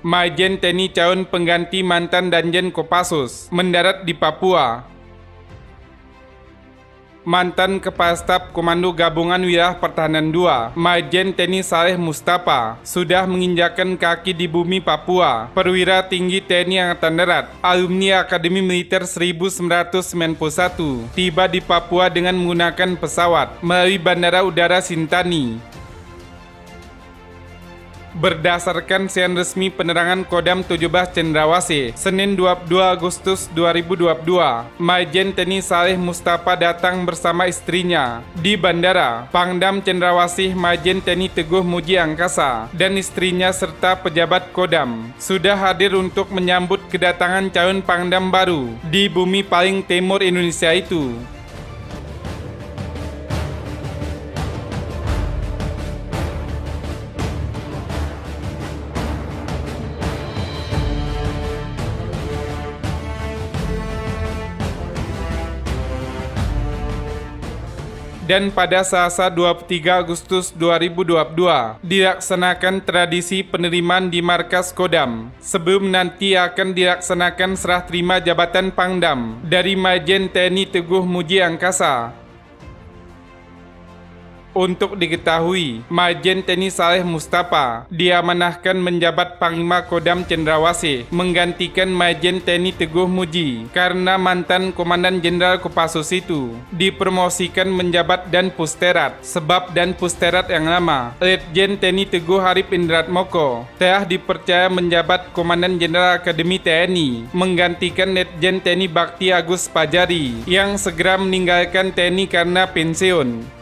Majen TNI calon pengganti mantan Danjen Kopassus, mendarat di Papua. Mantan Kepala Staf Komando Gabungan Wilayah Pertahanan II, Majen TNI Saleh Mustafa, sudah menginjakan kaki di bumi Papua. Perwira tinggi TNI Angkatan Darat, alumni Akademi Militer 1991, tiba di Papua dengan menggunakan pesawat melalui Bandara Udara Sintani. Berdasarkan siaran resmi penerangan Kodam 17 Cendrawasih, Senin 22 Agustus 2022, Majen TNI Saleh Mustafa datang bersama istrinya di bandara Pangdam Cendrawasih Majen TNI Teguh Muji Angkasa dan istrinya serta pejabat Kodam sudah hadir untuk menyambut kedatangan calon Pangdam baru di bumi paling timur Indonesia itu. Dan pada Selasa 23 Agustus 2022 dilaksanakan tradisi penerimaan di markas Kodam. Sebelum nanti akan dilaksanakan serah terima jabatan Pangdam dari Majen TNI Teguh Muji Angkasa untuk diketahui, Majen TNI Saleh Mustafa diamanahkan menjabat Panglima Kodam Cendrawasih menggantikan Majen TNI Teguh Muji karena mantan Komandan Jenderal Kopassus itu dipromosikan menjabat dan pusterat sebab dan pusterat yang lama Letjen TNI Teguh Harip Indrat Moko telah dipercaya menjabat Komandan Jenderal Akademi TNI menggantikan Letjen TNI Bakti Agus Pajari yang segera meninggalkan TNI karena pensiun.